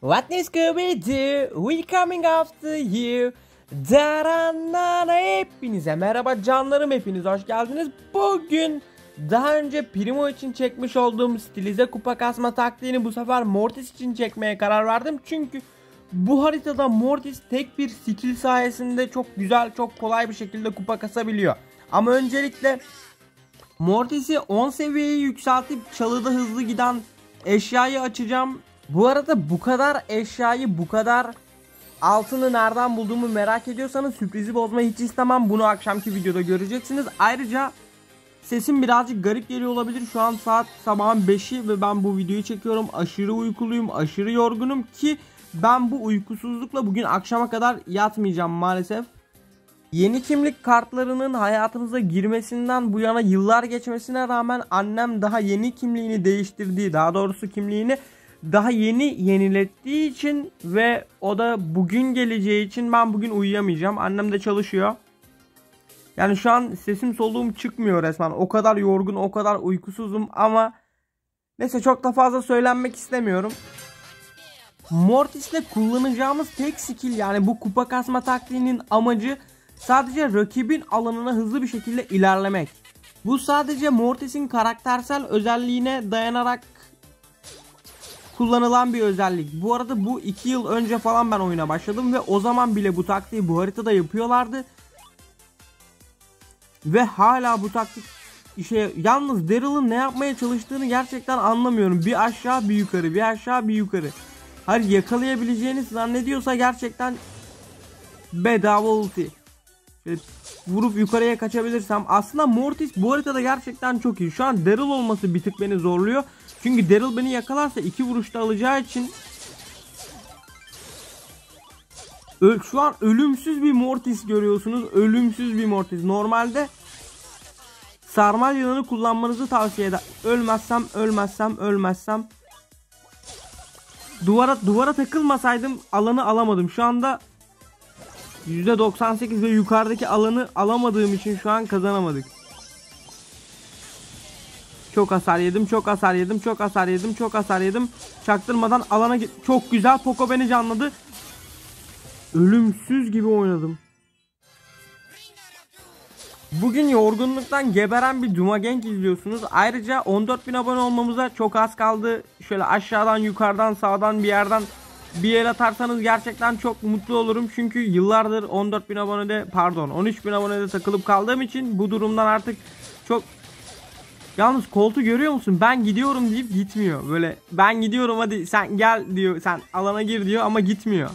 What is Scooby Doo? We coming after you. Daranana hepinize merhaba canlarım hepiniz hoş geldiniz. Bugün daha önce Primo için çekmiş olduğum stilize kupa kasma taktiğini bu sefer Mortis için çekmeye karar verdim. Çünkü bu haritada Mortis tek bir skill sayesinde çok güzel çok kolay bir şekilde kupa kasabiliyor. Ama öncelikle Mortis'i 10 seviyeye yükseltip çalıda hızlı giden eşyayı açacağım. Bu arada bu kadar eşyayı bu kadar altını nereden bulduğumu merak ediyorsanız sürprizi bozmayı hiç istemem. Bunu akşamki videoda göreceksiniz. Ayrıca sesim birazcık garip geliyor olabilir. Şu an saat sabahın 5'i ve ben bu videoyu çekiyorum. Aşırı uykuluyum, aşırı yorgunum ki ben bu uykusuzlukla bugün akşama kadar yatmayacağım maalesef. Yeni kimlik kartlarının hayatımıza girmesinden bu yana yıllar geçmesine rağmen annem daha yeni kimliğini değiştirdiği, daha doğrusu kimliğini daha yeni yenilettiği için ve o da bugün geleceği için ben bugün uyuyamayacağım. Annem de çalışıyor. Yani şu an sesim soluğum çıkmıyor resmen. O kadar yorgun, o kadar uykusuzum ama neyse çok da fazla söylenmek istemiyorum. Mortis'le kullanacağımız tek skill yani bu kupa kasma taktiğinin amacı sadece rakibin alanına hızlı bir şekilde ilerlemek. Bu sadece Mortis'in karaktersel özelliğine dayanarak kullanılan bir özellik. Bu arada bu 2 yıl önce falan ben oyuna başladım ve o zaman bile bu taktiği bu haritada yapıyorlardı. Ve hala bu taktik işe yalnız Daryl'ın ne yapmaya çalıştığını gerçekten anlamıyorum. Bir aşağı bir yukarı, bir aşağı bir yukarı. Hayır yakalayabileceğini zannediyorsa gerçekten bedava ulti. Şöyle vurup yukarıya kaçabilirsem. Aslında Mortis bu haritada gerçekten çok iyi. Şu an Daryl olması bir tık beni zorluyor. Çünkü Daryl beni yakalarsa iki vuruşta alacağı için şu an ölümsüz bir Mortis görüyorsunuz. Ölümsüz bir Mortis. Normalde sarmal yılanı kullanmanızı tavsiye eder. Ölmezsem, ölmezsem, ölmezsem. Duvara duvara takılmasaydım alanı alamadım. Şu anda %98 ve yukarıdaki alanı alamadığım için şu an kazanamadık. Çok hasar yedim, çok hasar yedim, çok hasar yedim, çok hasar yedim. Çaktırmadan alana. Çok güzel. Poco beni canladı. Ölümsüz gibi oynadım. Bugün yorgunluktan geberen bir Duma Gang izliyorsunuz. Ayrıca 14.000 abone olmamıza çok az kaldı. Şöyle aşağıdan, yukarıdan, sağdan bir yerden bir el atarsanız gerçekten çok mutlu olurum. Çünkü yıllardır 14.000 abonede pardon 13.000 abonede takılıp kaldığım için bu durumdan artık çok Yalnız koltuğu görüyor musun? Ben gidiyorum deyip gitmiyor. Böyle ben gidiyorum hadi sen gel diyor. Sen alana gir diyor ama gitmiyor.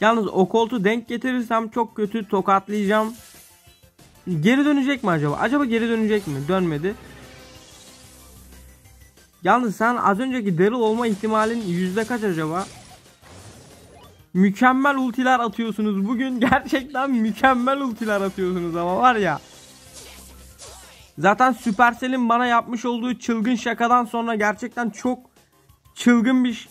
Yalnız o koltuğu denk getirirsem çok kötü tokatlayacağım. Geri dönecek mi acaba? Acaba geri dönecek mi? Dönmedi. Yalnız sen az önceki Daryl olma ihtimalin yüzde kaç acaba? Mükemmel ultiler atıyorsunuz. Bugün gerçekten mükemmel ultiler atıyorsunuz ama var ya. Zaten Supercell'in bana yapmış olduğu çılgın şakadan sonra gerçekten çok çılgın bir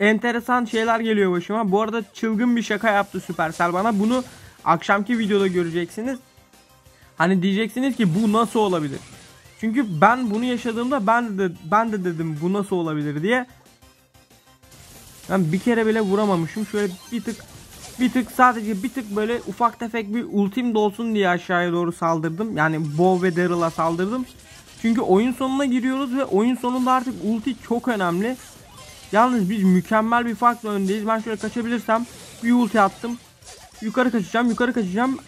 enteresan şeyler geliyor başıma. Bu arada çılgın bir şaka yaptı Supercell bana. Bunu akşamki videoda göreceksiniz. Hani diyeceksiniz ki bu nasıl olabilir? Çünkü ben bunu yaşadığımda ben de ben de dedim bu nasıl olabilir diye. Ben bir kere bile vuramamışım. Şöyle bir tık bir tık sadece bir tık böyle ufak tefek bir ultim dolsun diye aşağıya doğru saldırdım. Yani Bo ve Daryl'a saldırdım. Çünkü oyun sonuna giriyoruz ve oyun sonunda artık ulti çok önemli. Yalnız biz mükemmel bir farkla öndeyiz. Ben şöyle kaçabilirsem bir ulti attım. Yukarı kaçacağım, yukarı kaçacağım.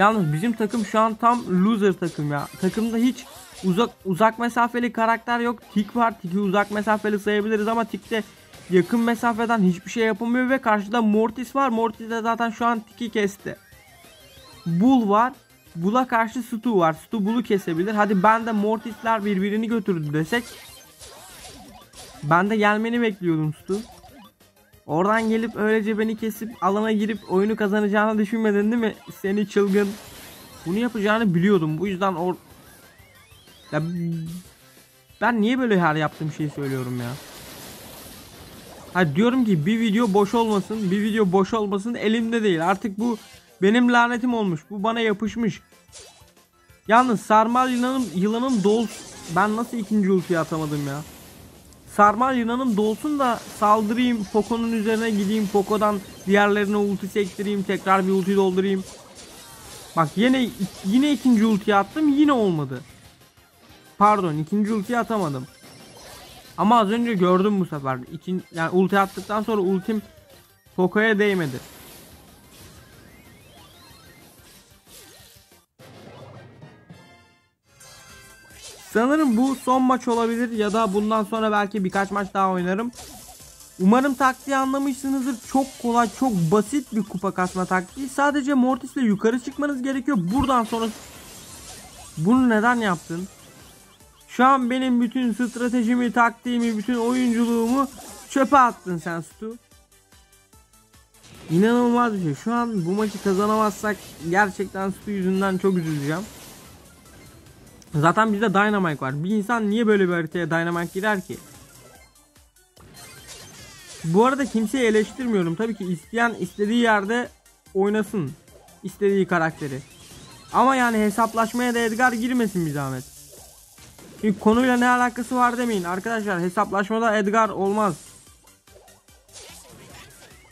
Yalnız bizim takım şu an tam loser takım ya. Takımda hiç uzak uzak mesafeli karakter yok. Tik var. Tik'i uzak mesafeli sayabiliriz ama Tik'te yakın mesafeden hiçbir şey yapamıyor ve karşıda Mortis var. Mortis de zaten şu an Tik'i kesti. Bull var. Bull'a karşı Stu var. Stu Bull'u kesebilir. Hadi ben de Mortis'ler birbirini götürdü desek. Ben de gelmeni bekliyordum Stu. Oradan gelip öylece beni kesip alana girip oyunu kazanacağını düşünmedin değil mi? Seni çılgın. Bunu yapacağını biliyordum. Bu yüzden or ya ben niye böyle her yaptığım şeyi söylüyorum ya? Ha diyorum ki bir video boş olmasın, bir video boş olmasın elimde değil. Artık bu benim lanetim olmuş. Bu bana yapışmış. Yalnız sarmal yılanım, yılanım dol. Ben nasıl ikinci ultiyi atamadım ya. Sarmal yılanım dolsun da saldırayım. Poco'nun üzerine gideyim. Poco'dan diğerlerine ulti sektireyim. Tekrar bir ulti doldurayım. Bak yine yine ikinci ultiyi attım. Yine olmadı. Pardon ikinci ultiyi atamadım. Ama az önce gördüm bu sefer. İkin, yani ulti attıktan sonra ultim Poco'ya değmedi. Sanırım bu son maç olabilir ya da bundan sonra belki birkaç maç daha oynarım. Umarım taktiği anlamışsınızdır. Çok kolay, çok basit bir kupa kasma taktiği. Sadece Mortis ile yukarı çıkmanız gerekiyor. Buradan sonra bunu neden yaptın? Şu an benim bütün stratejimi, taktiğimi, bütün oyunculuğumu çöpe attın sen Stu. İnanılmaz bir şey. Şu an bu maçı kazanamazsak gerçekten Stu yüzünden çok üzüleceğim. Zaten bizde Dynamite var. Bir insan niye böyle bir haritaya Dynamite girer ki? Bu arada kimseyi eleştirmiyorum. Tabii ki isteyen istediği yerde oynasın. istediği karakteri. Ama yani hesaplaşmaya da Edgar girmesin bir zahmet. Çünkü konuyla ne alakası var demeyin. Arkadaşlar hesaplaşmada Edgar olmaz.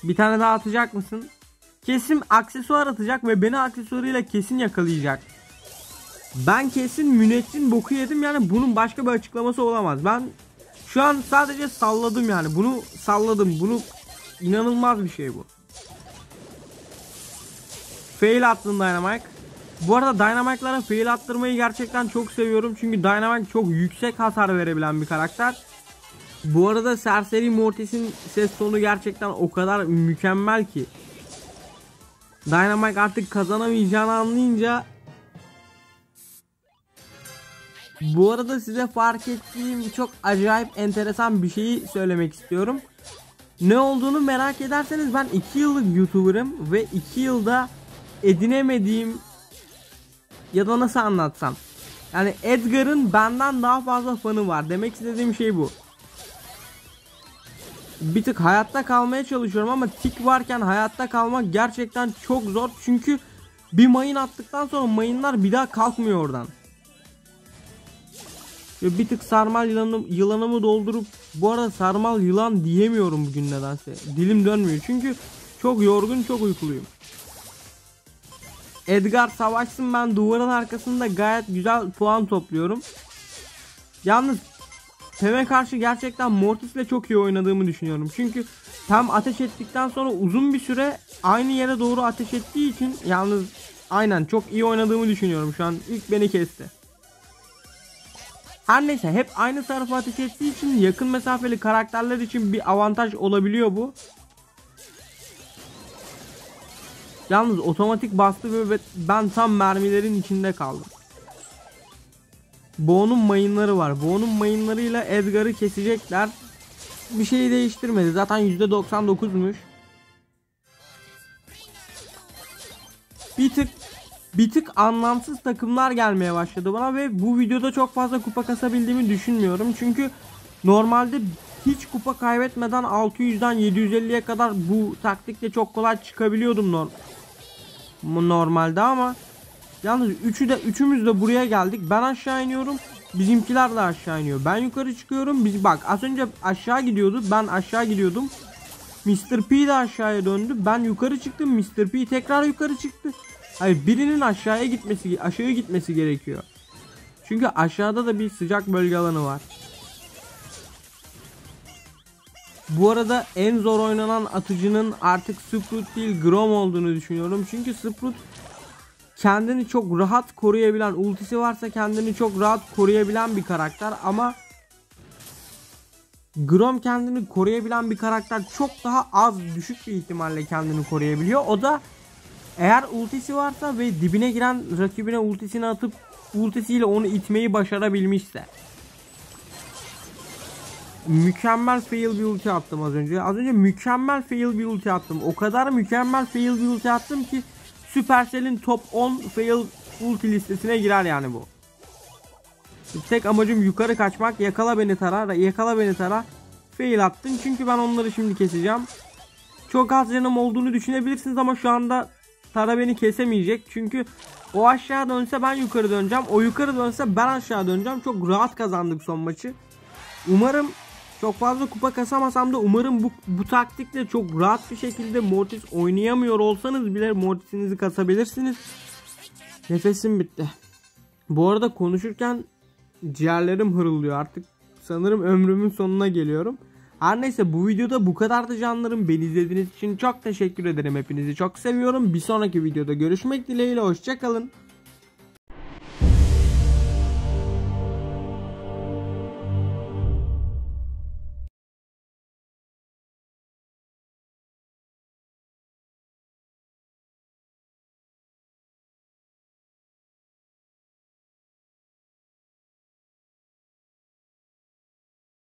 Bir tane daha atacak mısın? Kesim aksesuar atacak ve beni aksesuarıyla kesin yakalayacak. Ben kesin müneccin boku yedim yani bunun başka bir açıklaması olamaz. Ben şu an sadece salladım yani. Bunu salladım. Bunu inanılmaz bir şey bu. Fail attın Dynamite. Bu arada Dynamite'lara fail attırmayı gerçekten çok seviyorum. Çünkü Dynamite çok yüksek hasar verebilen bir karakter. Bu arada Serseri Mortis'in ses tonu gerçekten o kadar mükemmel ki. Dynamite artık kazanamayacağını anlayınca Bu arada size fark ettiğim çok acayip enteresan bir şeyi söylemek istiyorum. Ne olduğunu merak ederseniz ben 2 yıllık YouTuber'ım ve 2 yılda edinemediğim ya da nasıl anlatsam. Yani Edgar'ın benden daha fazla fanı var. Demek istediğim şey bu. Bir tık hayatta kalmaya çalışıyorum ama tik varken hayatta kalmak gerçekten çok zor. Çünkü bir mayın attıktan sonra mayınlar bir daha kalkmıyor oradan. Ve bir tık sarmal yılanı, yılanımı doldurup bu arada sarmal yılan diyemiyorum bugün nedense. Dilim dönmüyor çünkü çok yorgun çok uykuluyum. Edgar savaşsın ben duvarın arkasında gayet güzel puan topluyorum. Yalnız Pem'e karşı gerçekten Mortis ile çok iyi oynadığımı düşünüyorum. Çünkü Pem ateş ettikten sonra uzun bir süre aynı yere doğru ateş ettiği için yalnız aynen çok iyi oynadığımı düşünüyorum şu an. ilk beni kesti. Her neyse hep aynı tarafa ateş ettiği için yakın mesafeli karakterler için bir avantaj olabiliyor bu. Yalnız otomatik bastı ve ben tam mermilerin içinde kaldım. Bo'nun mayınları var. Bo'nun mayınlarıyla Edgar'ı kesecekler. Bir şey değiştirmedi. Zaten %99'muş. Bir tık bir tık anlamsız takımlar gelmeye başladı bana ve bu videoda çok fazla kupa kasabildiğimi düşünmüyorum. Çünkü normalde hiç kupa kaybetmeden 600'den 750'ye kadar bu taktikle çok kolay çıkabiliyordum norm normalde ama yalnız üçü de üçümüz de buraya geldik. Ben aşağı iniyorum. Bizimkiler de aşağı iniyor. Ben yukarı çıkıyorum. Biz bak az önce aşağı gidiyordu. Ben aşağı gidiyordum. Mr. P de aşağıya döndü. Ben yukarı çıktım. Mr. P tekrar yukarı çıktı. Hayır birinin aşağıya gitmesi aşağıya gitmesi gerekiyor. Çünkü aşağıda da bir sıcak bölge alanı var. Bu arada en zor oynanan atıcının artık Sprout değil Grom olduğunu düşünüyorum. Çünkü Sprout kendini çok rahat koruyabilen, ultisi varsa kendini çok rahat koruyabilen bir karakter ama Grom kendini koruyabilen bir karakter çok daha az düşük bir ihtimalle kendini koruyabiliyor. O da eğer ultisi varsa ve dibine giren rakibine ultisini atıp ultisiyle onu itmeyi başarabilmişse. Mükemmel fail bir ulti attım az önce. Az önce mükemmel fail bir ulti attım. O kadar mükemmel fail bir ulti attım ki Supercell'in top 10 fail ulti listesine girer yani bu. Tek amacım yukarı kaçmak. Yakala beni tara. Yakala beni tara. Fail attın. Çünkü ben onları şimdi keseceğim. Çok az canım olduğunu düşünebilirsiniz ama şu anda Tara beni kesemeyecek. Çünkü o aşağı dönse ben yukarı döneceğim. O yukarı dönse ben aşağı döneceğim. Çok rahat kazandık son maçı. Umarım çok fazla kupa kasamasam da umarım bu, bu taktikle çok rahat bir şekilde Mortis oynayamıyor olsanız bile Mortis'inizi kasabilirsiniz. Nefesim bitti. Bu arada konuşurken ciğerlerim hırıldıyor artık. Sanırım ömrümün sonuna geliyorum. Her neyse bu videoda bu kadardı canlarım. Beni izlediğiniz için çok teşekkür ederim. Hepinizi çok seviyorum. Bir sonraki videoda görüşmek dileğiyle. Hoşçakalın.